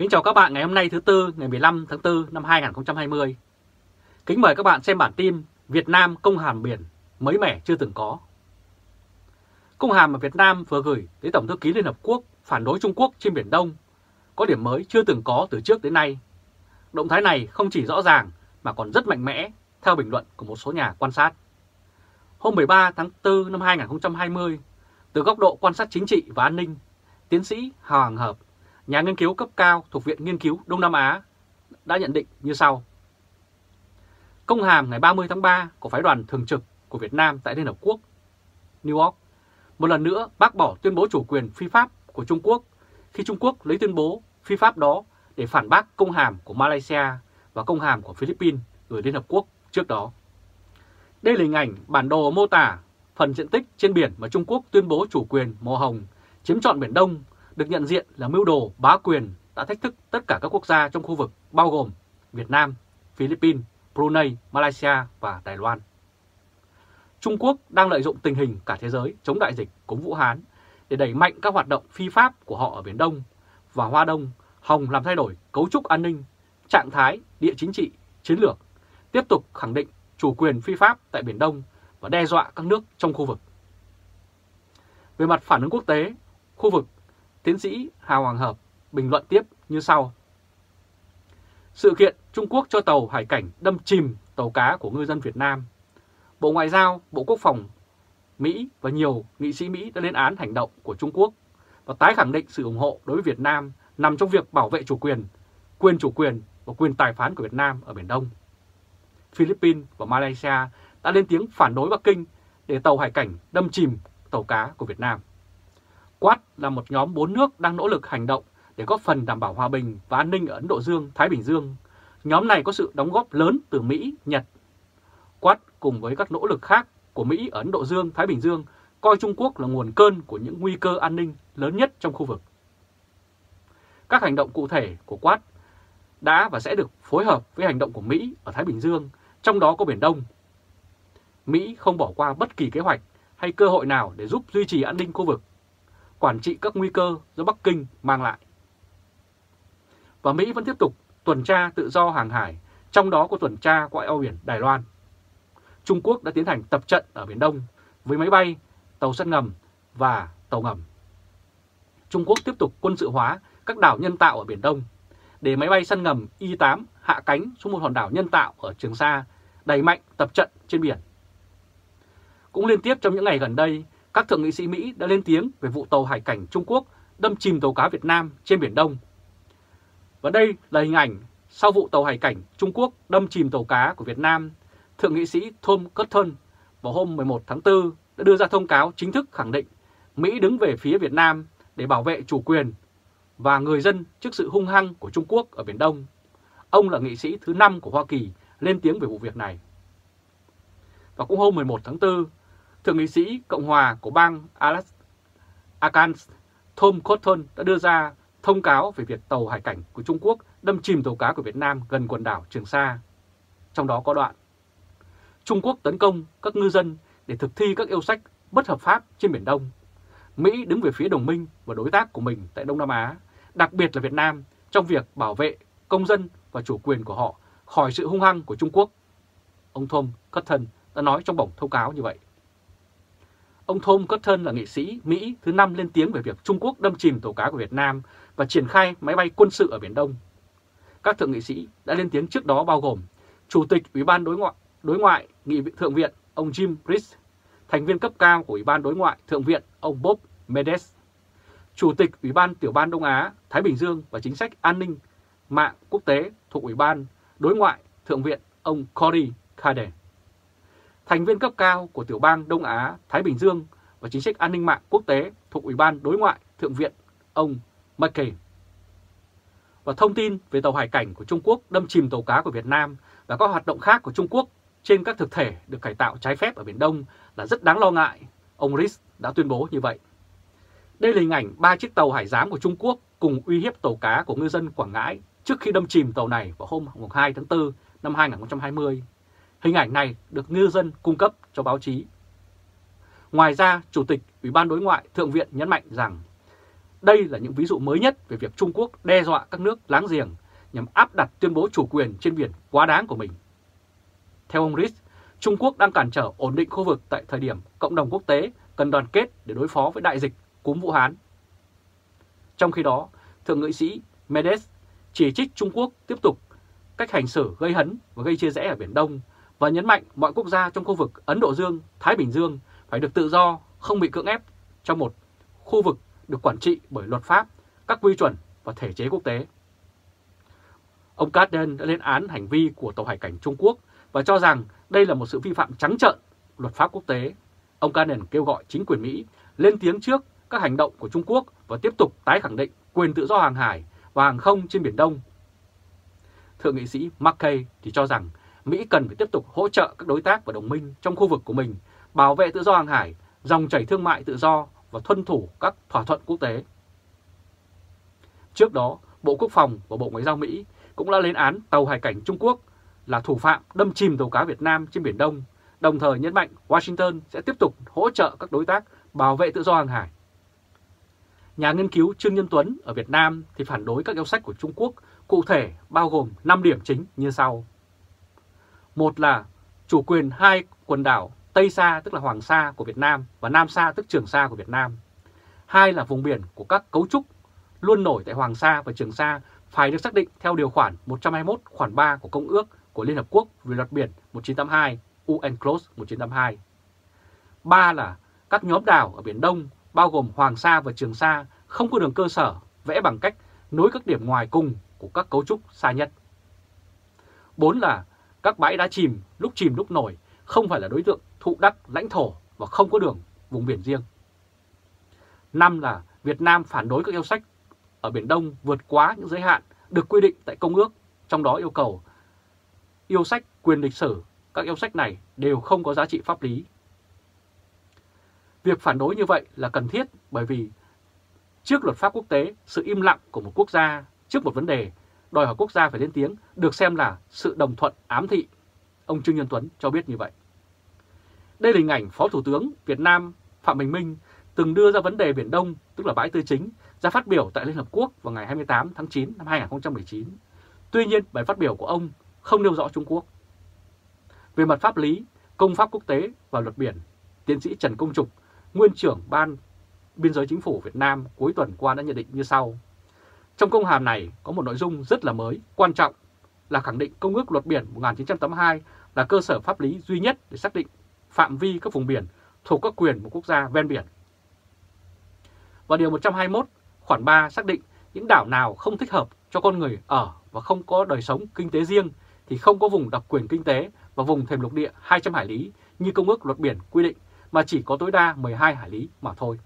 Kính chào các bạn ngày hôm nay thứ Tư ngày 15 tháng 4 năm 2020. Kính mời các bạn xem bản tin Việt Nam công hàm biển mới mẻ chưa từng có. Công hàm mà Việt Nam vừa gửi tới Tổng thư ký Liên Hợp Quốc phản đối Trung Quốc trên Biển Đông có điểm mới chưa từng có từ trước đến nay. Động thái này không chỉ rõ ràng mà còn rất mạnh mẽ theo bình luận của một số nhà quan sát. Hôm 13 tháng 4 năm 2020, từ góc độ quan sát chính trị và an ninh, tiến sĩ Hoàng Hợp, nhà nghiên cứu cấp cao thuộc Viện Nghiên cứu Đông Nam Á đã nhận định như sau. Công hàm ngày 30 tháng 3 của phái đoàn thường trực của Việt Nam tại Liên Hợp Quốc, New York, một lần nữa bác bỏ tuyên bố chủ quyền phi pháp của Trung Quốc khi Trung Quốc lấy tuyên bố phi pháp đó để phản bác công hàm của Malaysia và công hàm của Philippines gửi Liên Hợp Quốc trước đó. Đây là hình ảnh bản đồ mô tả phần diện tích trên biển mà Trung Quốc tuyên bố chủ quyền màu hồng chiếm trọn Biển Đông được nhận diện là mưu đồ bá quyền đã thách thức tất cả các quốc gia trong khu vực bao gồm Việt Nam, Philippines, Brunei, Malaysia và Đài Loan. Trung Quốc đang lợi dụng tình hình cả thế giới chống đại dịch cúm Vũ Hán để đẩy mạnh các hoạt động phi pháp của họ ở Biển Đông và Hoa Đông, Hồng làm thay đổi cấu trúc an ninh, trạng thái, địa chính trị, chiến lược, tiếp tục khẳng định chủ quyền phi pháp tại Biển Đông và đe dọa các nước trong khu vực. Về mặt phản ứng quốc tế, khu vực, tiến sĩ Hà Hoàng Hợp bình luận tiếp như sau. Sự kiện Trung Quốc cho tàu hải cảnh đâm chìm tàu cá của ngư dân Việt Nam. Bộ Ngoại giao, Bộ Quốc phòng Mỹ và nhiều nghị sĩ Mỹ đã lên án hành động của Trung Quốc và tái khẳng định sự ủng hộ đối với Việt Nam nằm trong việc bảo vệ chủ quyền, quyền chủ quyền và quyền tài phán của Việt Nam ở Biển Đông. Philippines và Malaysia đã lên tiếng phản đối Bắc Kinh để tàu hải cảnh đâm chìm tàu cá của Việt Nam. Quad là một nhóm bốn nước đang nỗ lực hành động để góp phần đảm bảo hòa bình và an ninh ở Ấn Độ Dương, Thái Bình Dương. Nhóm này có sự đóng góp lớn từ Mỹ, Nhật. Quad cùng với các nỗ lực khác của Mỹ ở Ấn Độ Dương, Thái Bình Dương coi Trung Quốc là nguồn cơn của những nguy cơ an ninh lớn nhất trong khu vực. Các hành động cụ thể của Quad đã và sẽ được phối hợp với hành động của Mỹ ở Thái Bình Dương, trong đó có Biển Đông. Mỹ không bỏ qua bất kỳ kế hoạch hay cơ hội nào để giúp duy trì an ninh khu vực, quản trị các nguy cơ do Bắc Kinh mang lại. Và Mỹ vẫn tiếp tục tuần tra tự do hàng hải, trong đó có tuần tra qua eo biển Đài Loan. Trung Quốc đã tiến hành tập trận ở Biển Đông với máy bay, tàu sân ngầm và tàu ngầm. Trung Quốc tiếp tục quân sự hóa các đảo nhân tạo ở Biển Đông để máy bay sân ngầm Y-8 hạ cánh xuống một hòn đảo nhân tạo ở Trường Sa, đẩy mạnh tập trận trên biển. Cũng liên tiếp trong những ngày gần đây, các thượng nghị sĩ Mỹ đã lên tiếng về vụ tàu hải cảnh Trung Quốc đâm chìm tàu cá Việt Nam trên Biển Đông. Và đây là hình ảnh sau vụ tàu hải cảnh Trung Quốc đâm chìm tàu cá của Việt Nam, Thượng nghị sĩ Tom Cotton vào hôm 11 tháng 4 đã đưa ra thông cáo chính thức khẳng định Mỹ đứng về phía Việt Nam để bảo vệ chủ quyền và người dân trước sự hung hăng của Trung Quốc ở Biển Đông. Ông là nghị sĩ thứ 5 của Hoa Kỳ lên tiếng về vụ việc này. Và cũng hôm 11 tháng 4, Thượng nghị sĩ Cộng hòa của bang Arkansas Tom Cotton đã đưa ra thông cáo về việc tàu hải cảnh của Trung Quốc đâm chìm tàu cá của Việt Nam gần quần đảo Trường Sa. Trong đó có đoạn Trung Quốc tấn công các ngư dân để thực thi các yêu sách bất hợp pháp trên Biển Đông. Mỹ đứng về phía đồng minh và đối tác của mình tại Đông Nam Á, đặc biệt là Việt Nam, trong việc bảo vệ công dân và chủ quyền của họ khỏi sự hung hăng của Trung Quốc. Ông Tom Cotton đã nói trong bổng thông cáo như vậy. Ông Tom Cotton là nghị sĩ Mỹ thứ năm lên tiếng về việc Trung Quốc đâm chìm tàu cá của Việt Nam và triển khai máy bay quân sự ở Biển Đông. Các thượng nghị sĩ đã lên tiếng trước đó bao gồm Chủ tịch Ủy ban Đối ngoại, đối ngoại Nghị viện Thượng viện ông Jim Brice, thành viên cấp cao của Ủy ban Đối ngoại Thượng viện ông Bob Medes, Chủ tịch Ủy ban Tiểu ban Đông Á, Thái Bình Dương và Chính sách An ninh mạng quốc tế thuộc Ủy ban Đối ngoại Thượng viện ông Cory Kade thành viên cấp cao của tiểu bang Đông Á, Thái Bình Dương và chính sách an ninh mạng quốc tế thuộc Ủy ban Đối ngoại Thượng viện, ông McCain. Và thông tin về tàu hải cảnh của Trung Quốc đâm chìm tàu cá của Việt Nam và các hoạt động khác của Trung Quốc trên các thực thể được cải tạo trái phép ở Biển Đông là rất đáng lo ngại, ông Riss đã tuyên bố như vậy. Đây là hình ảnh ba chiếc tàu hải giám của Trung Quốc cùng uy hiếp tàu cá của ngư dân Quảng Ngãi trước khi đâm chìm tàu này vào hôm 2 tháng 4 năm 2020 Hình ảnh này được ngư dân cung cấp cho báo chí. Ngoài ra, Chủ tịch Ủy ban Đối ngoại Thượng viện nhấn mạnh rằng đây là những ví dụ mới nhất về việc Trung Quốc đe dọa các nước láng giềng nhằm áp đặt tuyên bố chủ quyền trên biển quá đáng của mình. Theo ông Rich, Trung Quốc đang cản trở ổn định khu vực tại thời điểm cộng đồng quốc tế cần đoàn kết để đối phó với đại dịch cúm Vũ Hán. Trong khi đó, Thượng nghị sĩ Medes chỉ trích Trung Quốc tiếp tục cách hành xử gây hấn và gây chia rẽ ở Biển Đông và nhấn mạnh mọi quốc gia trong khu vực Ấn Độ Dương, Thái Bình Dương phải được tự do, không bị cưỡng ép trong một khu vực được quản trị bởi luật pháp, các quy chuẩn và thể chế quốc tế. Ông Carden đã lên án hành vi của tàu hải cảnh Trung Quốc và cho rằng đây là một sự vi phạm trắng trợn luật pháp quốc tế. Ông Carden kêu gọi chính quyền Mỹ lên tiếng trước các hành động của Trung Quốc và tiếp tục tái khẳng định quyền tự do hàng hải và hàng không trên Biển Đông. Thượng nghị sĩ McKay thì cho rằng Mỹ cần phải tiếp tục hỗ trợ các đối tác và đồng minh trong khu vực của mình bảo vệ tự do hàng hải, dòng chảy thương mại tự do và tuân thủ các thỏa thuận quốc tế. Trước đó, Bộ Quốc phòng và Bộ Ngoại giao Mỹ cũng đã lên án tàu hải cảnh Trung Quốc là thủ phạm đâm chìm tàu cá Việt Nam trên Biển Đông, đồng thời nhấn mạnh Washington sẽ tiếp tục hỗ trợ các đối tác bảo vệ tự do hàng hải. Nhà nghiên cứu Trương Nhân Tuấn ở Việt Nam thì phản đối các yêu sách của Trung Quốc, cụ thể bao gồm 5 điểm chính như sau. Một là chủ quyền hai quần đảo Tây Sa tức là Hoàng Sa của Việt Nam và Nam Sa tức Trường Sa của Việt Nam. Hai là vùng biển của các cấu trúc luôn nổi tại Hoàng Sa và Trường Sa phải được xác định theo điều khoản 121 khoản 3 của Công ước của Liên Hợp Quốc về luật biển 1982, UNCLOS 1982. Ba là các nhóm đảo ở Biển Đông bao gồm Hoàng Sa và Trường Sa không có đường cơ sở vẽ bằng cách nối các điểm ngoài cùng của các cấu trúc xa nhất. Bốn là các bãi đá chìm lúc chìm lúc nổi không phải là đối tượng thụ đắc lãnh thổ và không có đường vùng biển riêng. Năm là Việt Nam phản đối các yêu sách ở Biển Đông vượt quá những giới hạn được quy định tại Công ước, trong đó yêu cầu yêu sách quyền lịch sử, các yêu sách này đều không có giá trị pháp lý. Việc phản đối như vậy là cần thiết bởi vì trước luật pháp quốc tế, sự im lặng của một quốc gia trước một vấn đề đòi hỏi quốc gia phải lên tiếng được xem là sự đồng thuận ám thị. Ông Trương Nhân Tuấn cho biết như vậy. Đây là hình ảnh Phó Thủ tướng Việt Nam Phạm Bình Minh từng đưa ra vấn đề Biển Đông, tức là bãi tư chính, ra phát biểu tại Liên Hợp Quốc vào ngày 28 tháng 9 năm 2019. Tuy nhiên, bài phát biểu của ông không nêu rõ Trung Quốc. Về mặt pháp lý, công pháp quốc tế và luật biển, tiến sĩ Trần Công Trục, nguyên trưởng Ban Biên giới Chính phủ Việt Nam cuối tuần qua đã nhận định như sau. Trong công hàm này có một nội dung rất là mới, quan trọng là khẳng định Công ước Luật Biển 1982 là cơ sở pháp lý duy nhất để xác định phạm vi các vùng biển thuộc các quyền của quốc gia ven biển. Và Điều 121 khoản 3 xác định những đảo nào không thích hợp cho con người ở và không có đời sống kinh tế riêng thì không có vùng đặc quyền kinh tế và vùng thềm lục địa 200 hải lý như Công ước Luật Biển quy định mà chỉ có tối đa 12 hải lý mà thôi.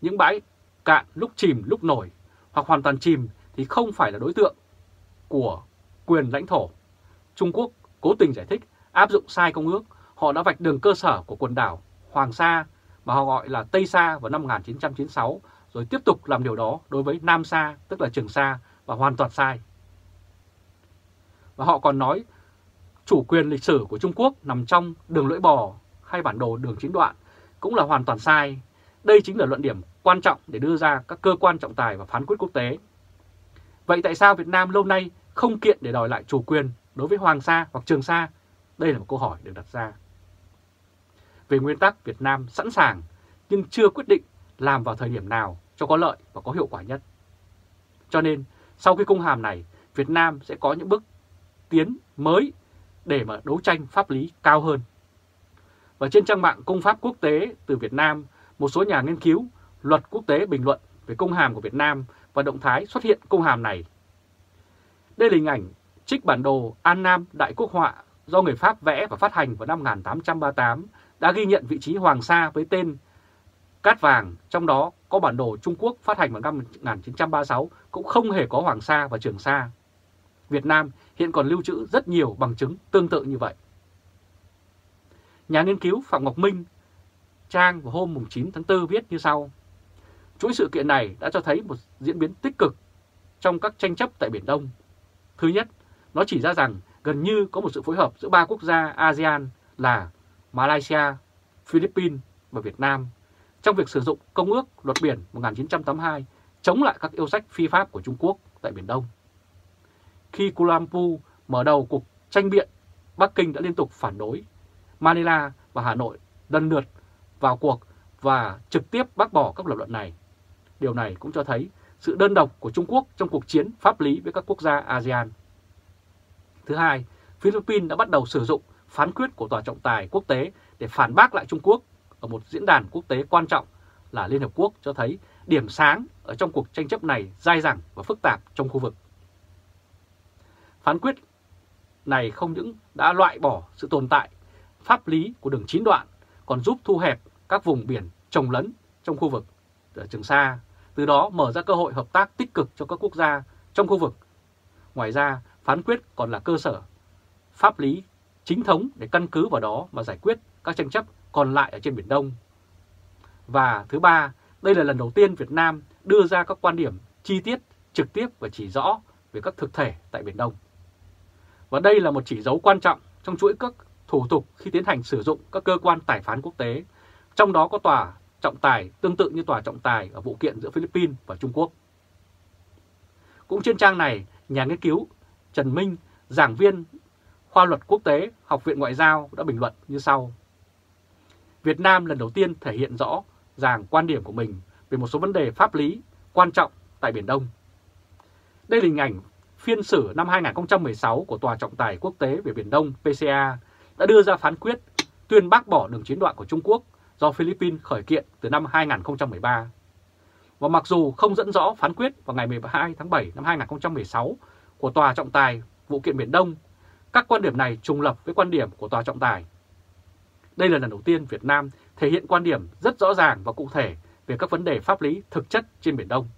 Những bãi cạn lúc chìm lúc nổi hoặc hoàn toàn chìm thì không phải là đối tượng của quyền lãnh thổ. Trung Quốc cố tình giải thích áp dụng sai công ước, họ đã vạch đường cơ sở của quần đảo Hoàng Sa mà họ gọi là Tây Sa vào năm 1996 rồi tiếp tục làm điều đó đối với Nam Sa tức là Trường Sa và hoàn toàn sai. Và họ còn nói chủ quyền lịch sử của Trung Quốc nằm trong đường lưỡi bò hay bản đồ đường chín đoạn cũng là hoàn toàn sai. Đây chính là luận điểm quan trọng để đưa ra các cơ quan trọng tài và phán quyết quốc tế. Vậy tại sao Việt Nam lâu nay không kiện để đòi lại chủ quyền đối với Hoàng Sa hoặc Trường Sa? Đây là một câu hỏi được đặt ra. Về nguyên tắc, Việt Nam sẵn sàng nhưng chưa quyết định làm vào thời điểm nào cho có lợi và có hiệu quả nhất. Cho nên, sau khi công hàm này, Việt Nam sẽ có những bước tiến mới để mà đấu tranh pháp lý cao hơn. Và trên trang mạng Công pháp Quốc tế từ Việt Nam, một số nhà nghiên cứu luật quốc tế bình luận về công hàm của Việt Nam và động thái xuất hiện công hàm này. Đây là hình ảnh trích bản đồ An Nam Đại Quốc họa do người Pháp vẽ và phát hành vào năm 1838 đã ghi nhận vị trí Hoàng Sa với tên Cát Vàng, trong đó có bản đồ Trung Quốc phát hành vào năm 1936 cũng không hề có Hoàng Sa và Trường Sa. Việt Nam hiện còn lưu trữ rất nhiều bằng chứng tương tự như vậy. Nhà nghiên cứu Phạm Ngọc Minh trang vào hôm 9 tháng 4 viết như sau. Chuỗi sự kiện này đã cho thấy một diễn biến tích cực trong các tranh chấp tại Biển Đông. Thứ nhất, nó chỉ ra rằng gần như có một sự phối hợp giữa ba quốc gia ASEAN là Malaysia, Philippines và Việt Nam trong việc sử dụng Công ước Luật Biển 1982 chống lại các yêu sách phi pháp của Trung Quốc tại Biển Đông. Khi Kuala Lumpur mở đầu cuộc tranh biện, Bắc Kinh đã liên tục phản đối. Manila và Hà Nội lần lượt vào cuộc và trực tiếp bác bỏ các lập luận này. Điều này cũng cho thấy sự đơn độc của Trung Quốc trong cuộc chiến pháp lý với các quốc gia ASEAN. Thứ hai, Philippines đã bắt đầu sử dụng phán quyết của Tòa trọng tài quốc tế để phản bác lại Trung Quốc ở một diễn đàn quốc tế quan trọng là Liên Hợp Quốc cho thấy điểm sáng ở trong cuộc tranh chấp này dai dẳng và phức tạp trong khu vực. Phán quyết này không những đã loại bỏ sự tồn tại pháp lý của đường chín đoạn, còn giúp thu hẹp các vùng biển trồng lấn trong khu vực ở Trường Sa, từ đó mở ra cơ hội hợp tác tích cực cho các quốc gia trong khu vực. Ngoài ra, phán quyết còn là cơ sở pháp lý chính thống để căn cứ vào đó mà giải quyết các tranh chấp còn lại ở trên Biển Đông. Và thứ ba, đây là lần đầu tiên Việt Nam đưa ra các quan điểm chi tiết, trực tiếp và chỉ rõ về các thực thể tại Biển Đông. Và đây là một chỉ dấu quan trọng trong chuỗi các thủ tục khi tiến hành sử dụng các cơ quan tài phán quốc tế, trong đó có tòa trọng tài tương tự như tòa trọng tài ở vụ kiện giữa Philippines và Trung Quốc. Cũng trên trang này, nhà nghiên cứu Trần Minh, giảng viên khoa luật quốc tế, Học viện Ngoại giao đã bình luận như sau. Việt Nam lần đầu tiên thể hiện rõ ràng quan điểm của mình về một số vấn đề pháp lý quan trọng tại Biển Đông. Đây là hình ảnh phiên xử năm 2016 của Tòa trọng tài quốc tế về Biển Đông PCA đã đưa ra phán quyết tuyên bác bỏ đường chiến đoạn của Trung Quốc do Philippines khởi kiện từ năm 2013. Và mặc dù không dẫn rõ phán quyết vào ngày 12 tháng 7 năm 2016 của Tòa trọng tài vụ kiện Biển Đông, các quan điểm này trùng lập với quan điểm của Tòa trọng tài. Đây là lần đầu tiên Việt Nam thể hiện quan điểm rất rõ ràng và cụ thể về các vấn đề pháp lý thực chất trên Biển Đông.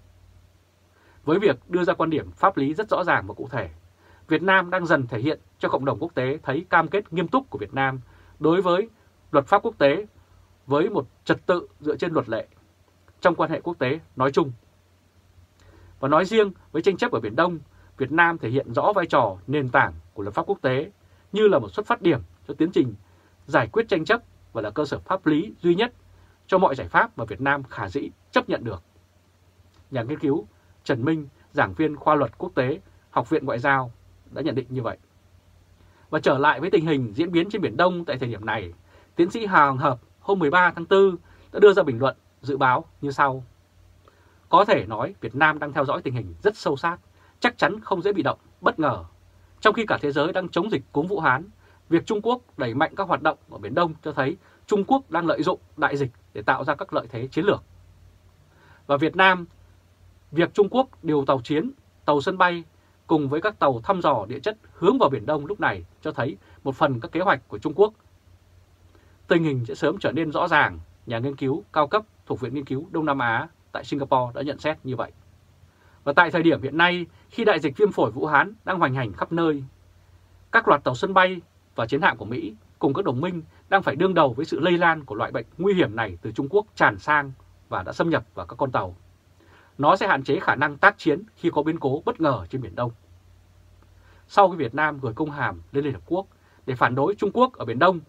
Với việc đưa ra quan điểm pháp lý rất rõ ràng và cụ thể, Việt Nam đang dần thể hiện cho cộng đồng quốc tế thấy cam kết nghiêm túc của Việt Nam đối với luật pháp quốc tế với một trật tự dựa trên luật lệ trong quan hệ quốc tế nói chung. Và nói riêng với tranh chấp ở Biển Đông, Việt Nam thể hiện rõ vai trò nền tảng của luật pháp quốc tế như là một xuất phát điểm cho tiến trình giải quyết tranh chấp và là cơ sở pháp lý duy nhất cho mọi giải pháp mà Việt Nam khả dĩ chấp nhận được. Nhà nghiên cứu Trần Minh, giảng viên khoa luật quốc tế, Học viện Ngoại giao đã nhận định như vậy. Và trở lại với tình hình diễn biến trên Biển Đông tại thời điểm này, tiến sĩ Hà Hợp hôm 13 tháng 4 đã đưa ra bình luận dự báo như sau. Có thể nói Việt Nam đang theo dõi tình hình rất sâu sát, chắc chắn không dễ bị động, bất ngờ. Trong khi cả thế giới đang chống dịch cúm Vũ Hán, việc Trung Quốc đẩy mạnh các hoạt động ở Biển Đông cho thấy Trung Quốc đang lợi dụng đại dịch để tạo ra các lợi thế chiến lược. Và Việt Nam, việc Trung Quốc điều tàu chiến, tàu sân bay cùng với các tàu thăm dò địa chất hướng vào Biển Đông lúc này cho thấy một phần các kế hoạch của Trung Quốc. Tình hình sẽ sớm trở nên rõ ràng, nhà nghiên cứu cao cấp thuộc Viện Nghiên cứu Đông Nam Á tại Singapore đã nhận xét như vậy. Và tại thời điểm hiện nay, khi đại dịch viêm phổi Vũ Hán đang hoành hành khắp nơi, các loạt tàu sân bay và chiến hạm của Mỹ cùng các đồng minh đang phải đương đầu với sự lây lan của loại bệnh nguy hiểm này từ Trung Quốc tràn sang và đã xâm nhập vào các con tàu. Nó sẽ hạn chế khả năng tác chiến khi có biến cố bất ngờ trên Biển Đông. Sau khi Việt Nam gửi công hàm lên Liên Hợp Quốc để phản đối Trung Quốc ở Biển Đông,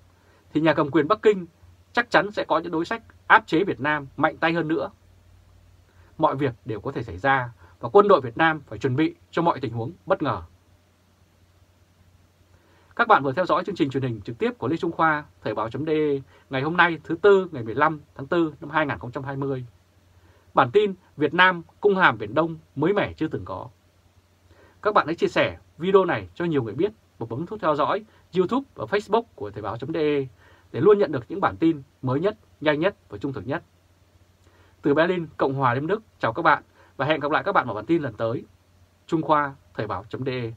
thì nhà cầm quyền Bắc Kinh chắc chắn sẽ có những đối sách áp chế Việt Nam mạnh tay hơn nữa. Mọi việc đều có thể xảy ra và quân đội Việt Nam phải chuẩn bị cho mọi tình huống bất ngờ. Các bạn vừa theo dõi chương trình truyền hình trực tiếp của Lê Trung Khoa, Thời báo.de ngày hôm nay thứ Tư ngày 15 tháng 4 năm 2020. Bản tin Việt Nam cung hàm Biển Đông mới mẻ chưa từng có. Các bạn hãy chia sẻ video này cho nhiều người biết và bấm nút theo dõi YouTube và Facebook của Thời báo.de để luôn nhận được những bản tin mới nhất, nhanh nhất và trung thực nhất. Từ Berlin, Cộng hòa Liên Đức, chào các bạn và hẹn gặp lại các bạn vào bản tin lần tới. Trung Khoa, Thời báo.de